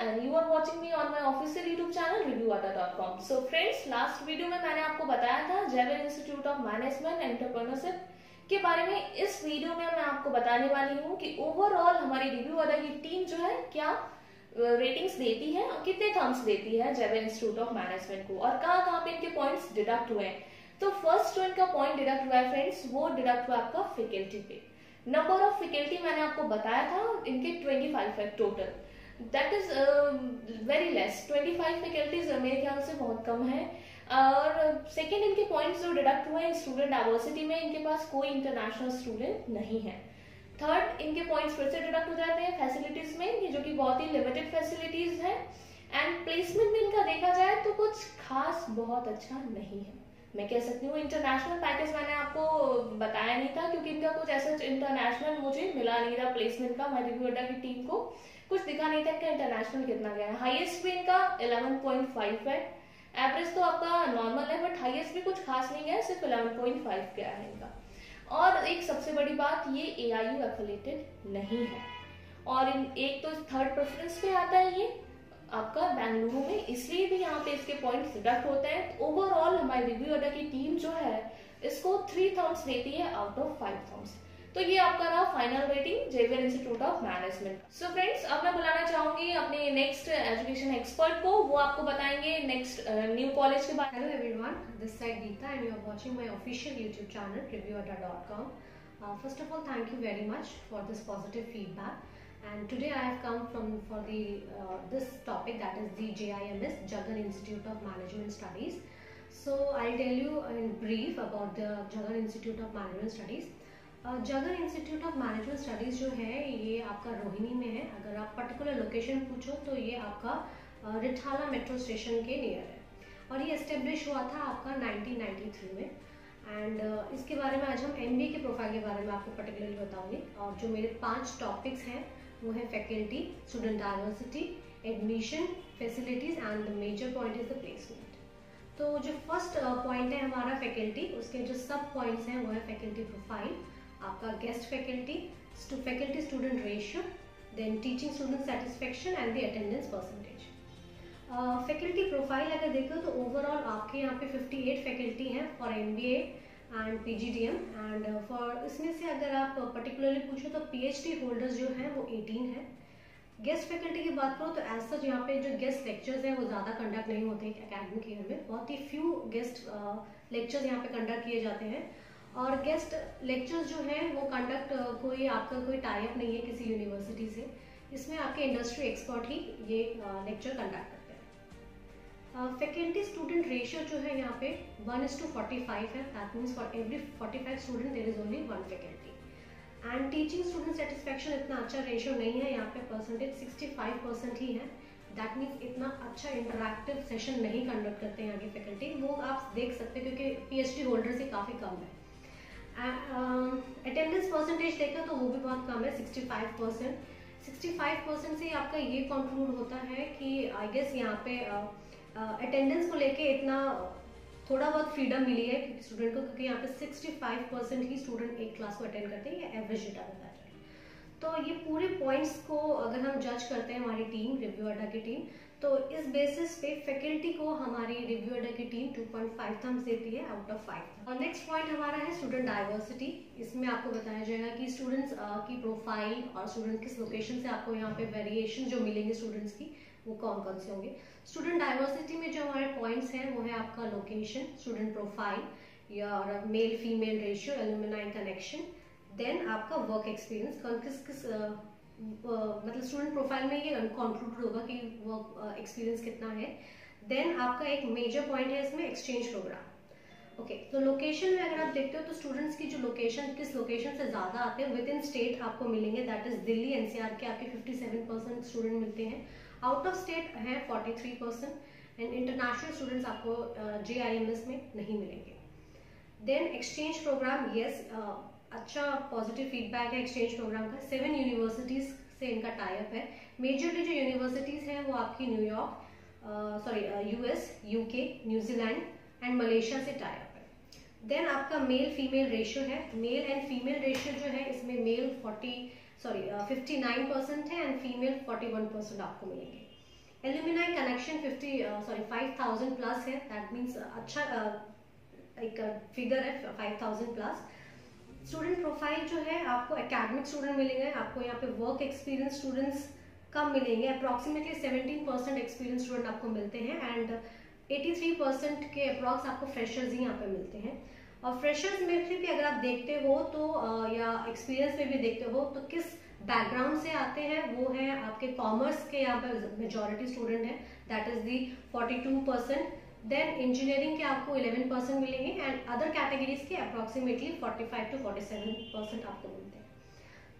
and you are watching me on my official YouTube channel reviewada.com. So friends, last video में मैंने आपको बताया था जेवन इंस्टीट्यूट ऑफ़ मैनेजमेंट एंटरप्रेन्योरशिप के बारे में। इस वीडियो में मैं आपको बताने वाली हूँ कि ओवरऑल हमारी रिव्यू वाला की टीम जो है क्या रेटिंग्स देती है और कितने थम्स देती है जेवन इंस्टीट्यूट ऑफ़ मैनेजमेंट को और कहाँ कहाँ पे इनके पॉइंट्स डिडक्ट हुए हैं। तो फ़र्स्ट जो इनका पॉइंट डिडक्ट हुआ है फ्रेंड्स वो डिडक्ट हुआ आपका फैकल्टी पे। नंबर ऑफ़ फैकल्टी मैंने आपको बताया था इनके 25 है total that is very less 25 faculties मेरे ख्याल से बहुत कम है। और सेकेंड इनके पॉइंट्स जो डिडक्ट हुए हैं स्टूडेंट डाइवर्सिटी में, इनके पास कोई इंटरनेशनल स्टूडेंट नहीं है। थर्ड इनके पॉइंट्स फिर से डिडक्ट हो जाते हैं फैसिलिटीज़ में ये जो कि बहुत ही लिमिटेड फैसिलिटीज़ है। एंड प्लेसमेंट में इनका देखा जाए तो कुछ खास बहुत अच्छा नहीं है। मैं कह सकती हूँ इंटरनेशनल पैकेज मैंने आपको बताया नहीं था, क्योंकि इनका कुछ ऐसा इंटरनेशनल मुझे मिला नहीं था प्लेसमेंट का, मैं रिव्यू की टीम को। कुछ दिखा नहीं था इनका इंटरनेशनल कितना गया है। हाईएस्ट भी इनका 11.5 है। एवरेज तो आपका नॉर्मल है बट हाईएस्ट भी कुछ खास नहीं है सिर्फ़ 11.5 गया है इनका। और एक सबसे बड़ी बात, ये ए आई नहीं है। और इन, एक तो थर्ड प्रेफरेंस पे आता है ये, आपका बेंगलुरु में, इसलिए भी यहाँ पे इसके पॉइंट्स डिडक्ट होते हैं। तो ओवरऑल हमारी रिव्यू अड्डा की टीम जो है, इसको थ्री थम्स देती है आउट ऑफ़ फाइव थम्स तो ये आपका रहा final rating Xavier institute of management so friends अब मैं बुलाना चाहूँगी अपने नेक्स्ट एजुकेशन एक्सपर्ट को, वो आपको बताएँगे नेक्स्ट न्यू कॉलेज के बारे में। Everyone this side Geeta and you are watching my official YouTube channel reviewata.com first of all thank you very much for this positive feedback and today I have come from for the this topic that is the Jagan institute of management studies so I tell you in brief about the Jagan institute of management studies Jagan institute of management studies जो है ये आपका रोहिणी में है। अगर आप particular location पूछो तो ये आपका रिठाला मेट्रो स्टेशन के नियर है। और ये इस्टेब्लिश हुआ था आपका 1993 में। एंड uh, इसके बारे में आज हम एम के प्रोफ़ाइल के बारे में आपको पर्टिकुलरली बताऊँगी। और जो मेरे पाँच टॉपिक्स हैं वो है faculty student diversity admission facilities and the major point is the placement तो जो फ़र्स्ट पॉइंट है हमारा फैकल्टी उसके जो सब पॉइंट्स हैं वो है फैकल्टी प्रोफ़ाइल आपका guest faculty faculty student ratio then teaching student satisfaction and the attendance percentage faculty profile अगर देखो तो ओवरऑल आपके यहाँ पे 58 फैकल्टी हैं for M B and P G D M and for इसमें से अगर आप पर्टिकुलरली पूछो तो पी एच डी होल्डर्स जो हैं वो एटीन है। गेस्ट फैकल्टी की बात करो तो एज सच यहाँ पे जो गेस्ट लेक्चर्स हैं वो ज़्यादा कंडक्ट नहीं होते एकेडमिक ईयर में। बहुत ही फ्यू गेस्ट लेक्चर्स यहाँ पे कंडक्ट किए जाते हैं। और गेस्ट लेक्चर्स जो हैं वो कंडक्ट uh, कोई आपका कोई टाइप नहीं है किसी यूनिवर्सिटी से। इसमें आपके इंडस्ट्री एक्सपर्ट ही ये लेक्चर कंडक्ट करते हैं। फैकल्टी स्टूडेंट रेशियो जो है यहाँ पे one is to forty five है। That means for every forty five student there is only one faculty and teaching student satisfaction इतना अच्छा रेशियो नहीं है। यहाँ पे परसेंटेज सिक्सटी फाइव परसेंट ही है। दैट मीन्स इतना अच्छा इंटरेक्टिव सेशन नहीं कंडक्ट करते हैं यहाँ की फैकल्टी वो आप देख सकते हैं क्योंकि पी होल्डर से काफ़ी कम है। अटेंडेंस परसेंटेज देखें तो वो भी बहुत कम है sixty five percent sixty five percent से आपका ये कंक्लूड होता है कि आई गेस यहाँ पे uh, अटेंडेंस को लेके इतना थोड़ा बहुत फ्रीडम मिली है क्योंकि स्टूडेंट को क्योंकि यहाँ पे 65 परसेंट ही स्टूडेंट एक क्लास को अटेंड करते हैं या एवरेज डेटा बताया जाए तो ये पूरे पॉइंट्स को अगर हम जज करते हैं हमारी टीम रिव्यू अड्डा की टीम तो इस बेसिस पे फैकल्टी को हमारी रिव्यू अड्डा की टीम 2.5 थम्स देती है आउट ऑफ़ फाइव और नेक्स्ट पॉइंट हमारा है स्टूडेंट डाइवर्सिटी इसमें आपको बताया जाएगा कि स्टूडेंट्स की प्रोफ़ाइल और स्टूडेंट किस लोकेशन से आपको यहाँ पे वेरिएशन जो मिलेंगे स्टूडेंट्स की, वो कौन कौन से होंगे? स्टूडेंट डाइवर्सिटी में जो हमारे पॉइंट्स हैं, वो है आपका लोकेशन स्टूडेंट प्रोफ़ाइल या male female ratio alumni connection then आपका वर्क एक्सपीरियंस कौन किस किस मतलब स्टूडेंट प्रोफ़ाइल में ये कंक्लूड होगा कि वर्क एक्सपीरियंस कितना है। देन आपका एक मेजर पॉइंट है इसमें एक्सचेंज प्रोग्राम ओके तो लोकेशन में अगर आप देखते हो तो स्टूडेंट्स की जो लोकेशन किस लोकेशन से ज़्यादा आते हैं विद इन स्टेट आपको मिलेंगे। दैट इज़ दिल्ली एनसीआर के आपके 57 परसेंट स्टूडेंट मिलते हैं। आउट ऑफ़ स्टेट है 43 परसेंट एंड इंटरनेशनल स्टूडेंट्स आपको जे uh, में नहीं मिलेंगे। देन एक्सचेंज प्रोग्राम येस अच्छा पॉजिटिव फीडबैक है एक्सचेंज प्रोग्राम का। सेवन यूनिवर्सिटीज से इनका टाइप है। मेजरली जो यूनिवर्सिटीज हैं वो आपकी New York sorry US UK New Zealand and Malaysia से टाइप है। देन आपका मेल फीमेल रेशियो है। मेल एंड फीमेल रेशियो जो है इसमें मेल 40 सॉरी 59 परसेंट है एंड फीमेल 41 परसेंट आपको मिलेंगे। एल्यूमिनाई कनेक्शन 50 सॉरी 5000 प्लस है। दैट मीन्स अच्छा uh, एक फिगर है 5000 प्लस स्टूडेंट प्रोफ़ाइल जो है, आपको एकेडमिक स्टूडेंट मिलेंगे, आपको यहाँ पे वर्क एक्सपीरियंस स्टूडेंट्स कम मिलेंगे। अप्रॉक्सीमेटली 17 परसेंट एक्सपीरियंस स्टूडेंट आपको मिलते हैं एंड 83 परसेंट के अप्रॉक्स आपको फ्रेशर्स ही यहाँ पे मिलते हैं। और फ्रेशर्स में फिर भी अगर आप देखते हो तो या एक्सपीरियंस में भी देखते हो तो किस बैकग्राउंड से आते हैं, वो है आपके कॉमर्स के यहाँ पे मेजोरिटी स्टूडेंट है। That is the 42 percent then engineering के आपको 11 परसेंट मिलेंगे एंड अदर कैटेगरीज के अप्रोक्सीमेटली 45 टू 47 परसेंट आपको मिलते हैं।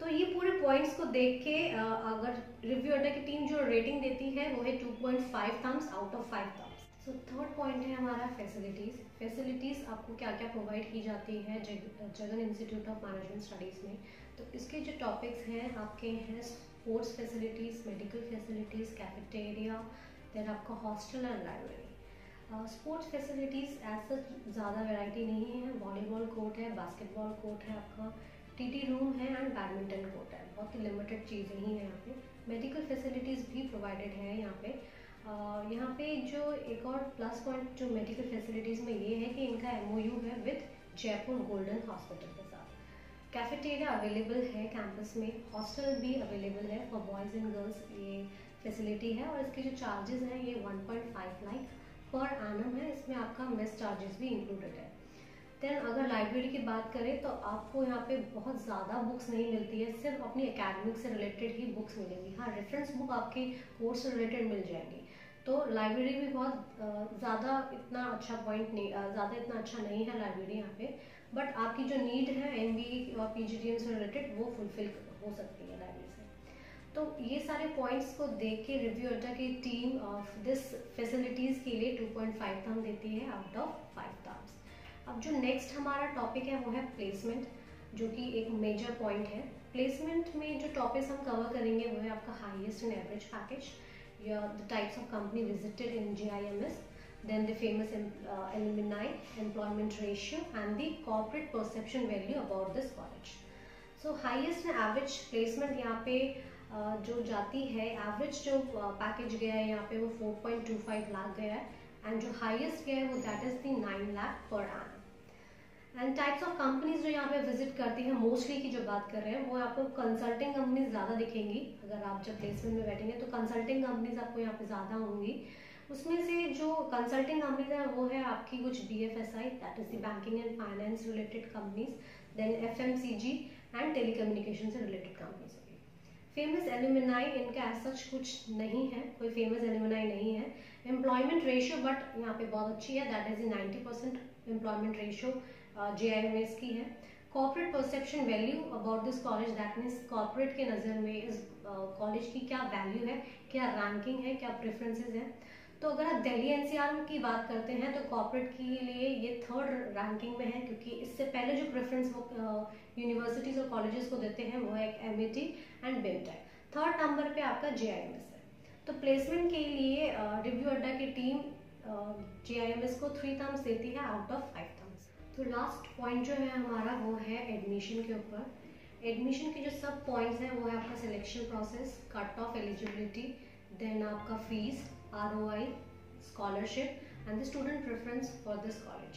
तो ये पूरे पॉइंट्स को देख के अगर रिव्यू अड्डा की टीम जो रेटिंग देती है, वो है 2.5 thumbs out of 5 thumbs so third point है हमारा फैसिलिटीज़ फैसिलिटीज़ आपको क्या क्या प्रोवाइड की जाती है Jagan institute of management studies में? तो इसके जो टॉपिक्स हैं, आपके हैं sports facilities medical facilities cafeteria then आपका hostel and library sports facilities as such ज़्यादा वैरायटी नहीं है। वॉलीबॉल कोर्ट है बास्केटबॉल कोर्ट है आपका टीटी रूम है एंड बैडमिंटन कोर्ट है। बहुत ही लिमिटेड चीज़ें ही हैं यहाँ पे। मेडिकल फैसिलिटीज़ भी प्रोवाइडेड हैं यहाँ पे। Uh, यहाँ पे जो एक और प्लस पॉइंट जो मेडिकल फैसिलिटीज़ में ये है कि इनका एमओयू है विद जयपुर गोल्डन हॉस्पिटल के साथ। कैफेटेरिया अवेलेबल है कैंपस में। हॉस्टल भी अवेलेबल है फॉर बॉयज़ एंड गर्ल्स ये फैसिलिटी है और इसके जो चार्जेस हैं ये 1.5 लाख पर एनम है, इसमें आपका मेस चार्जेस भी इंक्लूडेड है। देन अगर लाइब्रेरी की बात करें तो आपको यहाँ पे बहुत ज़्यादा बुक्स नहीं मिलती है, सिर्फ़ अपनी एकेडमिक से रिलेटेड ही बुक्स मिलेंगी। हाँ रेफरेंस बुक आपके कोर्स से रिलेटेड मिल जाएँगी। तो लाइब्रेरी भी बहुत ज़्यादा इतना अच्छा पॉइंट नहीं ज़्यादा इतना अच्छा नहीं है लाइब्रेरी यहाँ पे बट आपकी जो नीड है एम और पी से रिलेटेड वो फुलफिल हो सकती है लाइब्रेरी तो ये सारे पॉइंट्स को देख के रिव्यू अड्डा की टीम ऑफ़ दिस फैसिलिटीज़ के लिए 2.5 थम देती है आउट ऑफ़ 5 थम्स अब जो नेक्स्ट हमारा टॉपिक है वो है प्लेसमेंट जो कि एक मेजर पॉइंट है. प्लेसमेंट में जो टॉपिक्स हम कवर करेंगे वो है आपका हाईएस्ट एंड एवरेज पैकेज या the types of company visited in G I M S then the famous uh, alumni employment ratio and the corporate perception value about this college. So highest and average यहाँ पे जो जाती है average जो package गया है, यहाँ पे वो 4.25 लाख गया है एंड जो हाईएस्ट गया है वो that is the 9 lakh per annum and types of companies जो यहाँ पे विज़िट करती हैं मोस्टली की जो बात कर रहे हैं, वो आपको कंसल्टिंग कंपनीज़ ज़्यादा दिखेंगी। अगर आप जब प्लेसमेंट में बैठेंगे तो कंसल्टिंग कंपनीज़ आपको यहाँ पे ज़्यादा होंगी। उसमें से जो कंसल्टिंग कंपनीज़ है, वो है आपकी कुछ B F S I that is the banking and finance related companies then F M C G and telecommunication से रिलेटेड कंपनीज़ फ़ेमस एल्यूमिनाई इनका एज सच कुछ नहीं है कोई फ़ेमस एल्यूमिनाई नहीं है। एम्प्लॉयमेंट रेशियो बट यहाँ पे बहुत अच्छी है that is ninety percent employment ratio J I M S की है। Corporate perception value about this college that means corporate के नज़र में इस कॉलेज uh, की क्या वैल्यू है क्या रैंकिंग है क्या प्रेफरेंसेज है। तो अगर आप दिल्ली एनसीआर की बात करते हैं तो कॉर्पोरेट के लिए ये थर्ड रैंकिंग में है क्योंकि इससे पहले जो प्रेफरेंस वो यूनिवर्सिटीज़ और कॉलेजेस को देते हैं वो है M and BIMTECH third number पे आपका जे है। तो प्लेसमेंट के लिए रिव्यू अड्डा की टीम जे को थ्री थम्स देती है आउट ऑफ़ फाइव थम्स तो लास्ट पॉइंट जो है हमारा वो है एडमिशन के ऊपर। एडमिशन के जो सब पॉइंट्स हैं वो है आपका selection process cut off eligibility then आपका fees ROI, scholarship and the student preference for this college.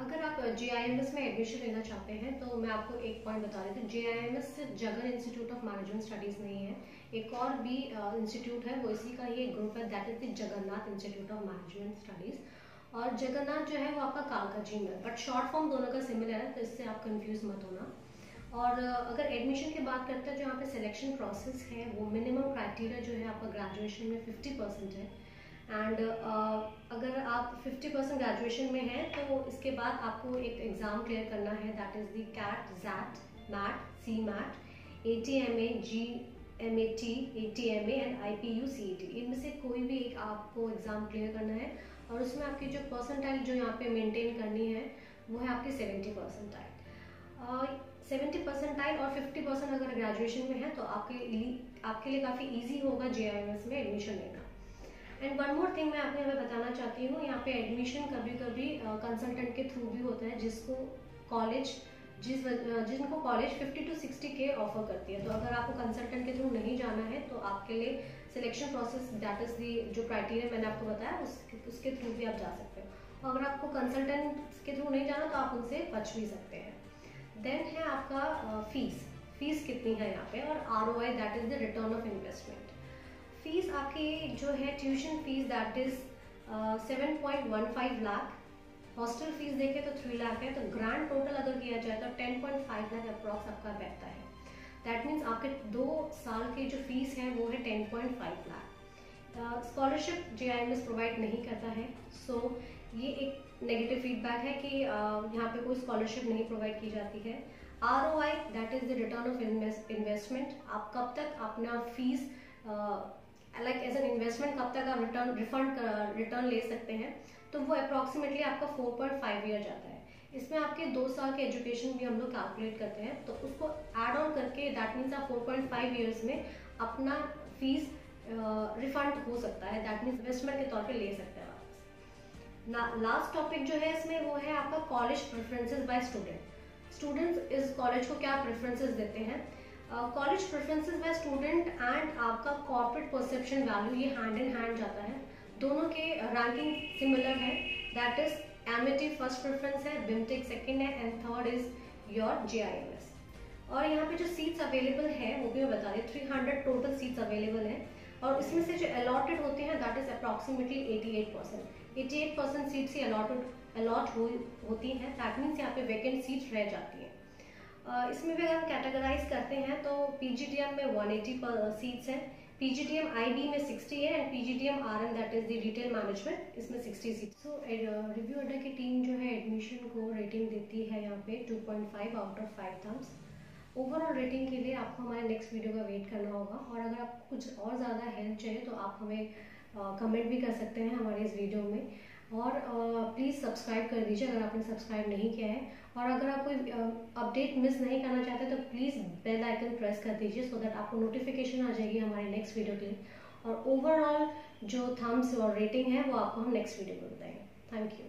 अगर आप जे में एडमिशन लेना चाहते हैं तो मैं आपको एक पॉइंट बता रही थी। जे आई सिर्फ़ Jagan institute of management studies नहीं है एक और भी इंस्टीट्यूट है, वो इसी का ही एक ग्रुप है that is the Jagannath institute of management studies और जगन्नाथ जो है, वो आपका कालका जी में बट शॉर्ट फॉर्म दोनों का सिमिलर है तो इससे आप कन्फ्यूज़ मत होना। और अगर एडमिशन की बात करते हैं जो यहाँ पे सिलेक्शन प्रोसेस है, वो मिनिमम क्राइटेरिया जो है, आपका ग्रेजुएशन में 50 परसेंट है। एंड uh, अगर आप 50 परसेंट ग्रेजुएशन में हैं तो इसके बाद आपको एक एग्ज़ाम क्लियर करना है that is the CAT XAT MAT C MAT A T M A G M A T A T M A and I P U C E T इनमें से कोई भी एक आपको एग्ज़ाम क्लियर करना है और उसमें आपकी जो परसेंटाइल जो यहाँ पे मेंटेन करनी है वो है आपकी सेवेंटी परसेंटाइल सेवेंटी परसेंटाइल और फिफ्टी परसेंट अगर ग्रेजुएशन में है तो आपके लिए आपके लिए काफ़ी ईजी होगा जे आई एम एस में एडमिशन लेना। एंड वन मोर थिंग मैं आपको यहाँ पे बताना चाहती हूँ यहाँ पे एडमिशन कभी कभी कंसल्टेंट के थ्रू भी होता है जिसको कॉलेज जिस जिनको कॉलेज 50 टू 60 के ऑफ़र करती है। तो अगर आपको कंसल्टेंट के थ्रू नहीं जाना है तो आपके लिए selection process that is the जो क्राइटेरिया मैंने आपको बताया उस, उसके थ्रू भी आप जा सकते हो। अगर आपको कंसल्टेंट के थ्रू नहीं जाना तो आप उनसे बच भी सकते हैं। देन है आपका फ़ीस फ़ीस कितनी है यहाँ पे? और R O I that is the return of investment fees आपकी जो है tuition fees that is seven point one five lakh hostel fees देखें तो थ्री लाख है तो ग्रांड टोटल अगर किया जाए तो ten point five lakh approx आपका बैठता है। दैट मीन्स आपके दो साल की जो फ़ीस है वो है ten point five lakh scholarship J I M S provide नहीं करता है सो so, ये एक नेगेटिव फीडबैक है कि uh, यहाँ पे कोई स्कॉलरशिप नहीं प्रोवाइड की जाती है। R O I that is the return of investment आप कब तक अपना fees like as an investment कब तक आप रिटर्न रिफंड रिटर्न ले सकते हैं? तो वो अप्रॉक्सीमेटली आपका फोर पॉइंट फाइव ईयर जाता है। इसमें आपके दो साल के एजुकेशन भी हम लोग कैलकुलेट करते हैं। तो उसको एड ऑन करके दैट मीन्स आप फोर पॉइंट फाइव ईयर्स में अपना फ़ीस रिफंड हो सकता है। दैट मीन्स इन्वेस्टमेंट के तौर पे ले सकते हैं वापस लास्ट टॉपिक जो है इसमें वो है आपका college preferences by student students इस कॉलेज को क्या प्रेफरेंसेस देते हैं? College preferences by student and आपका कॉर्पोरेट परसेप्शन वैल्यू ये हैंड इन हैंड जाता है। दोनों के रैंकिंग सिमिलर है। That is Amity first preference है बिमटेक सेकंड है and third is your J और यहाँ पे जो सीट्स अवेलेबल है वो भी मैं बता रही three hundred total seats available है। और इसमें से जो अलॉटेड होते हैं that is approximately eighty eight percent eighty eight percent seats he allotted allot हो, होती हैं। दैट मीन्स यहाँ पे वैकेंट सीट्स रह जाती हैं। इसमें भी अगर हम कैटेगराइज करते हैं तो पी में वन एटी सीट्स हैं। पीजीटीएम आईबी में 60 है and PGTM RM that is the retail management इसमें 60 सीट सो रिव्यू अड्डा की टीम जो है एडमिशन को रेटिंग देती है यहाँ पे 2.5 out of 5 thumbs overall rating के लिए आपको हमारे नेक्स्ट वीडियो का वेट करना होगा। और अगर आपको कुछ और ज़्यादा हेल्प चाहिए तो आप हमें कमेंट भी कर सकते हैं हमारे इस वीडियो में। और प्लीज़ सब्सक्राइब कर दीजिए अगर आपने सब्सक्राइब नहीं किया है। और अगर आप कोई अपडेट मिस नहीं करना चाहते तो प्लीज़ बेल आइकन प्रेस कर दीजिए सो दैट आपको नोटिफिकेशन आ जाएगी हमारे नेक्स्ट वीडियो के लिए। और ओवरऑल जो थम्स और रेटिंग है वो आपको हम नेक्स्ट वीडियो में बताएँगे। Thank you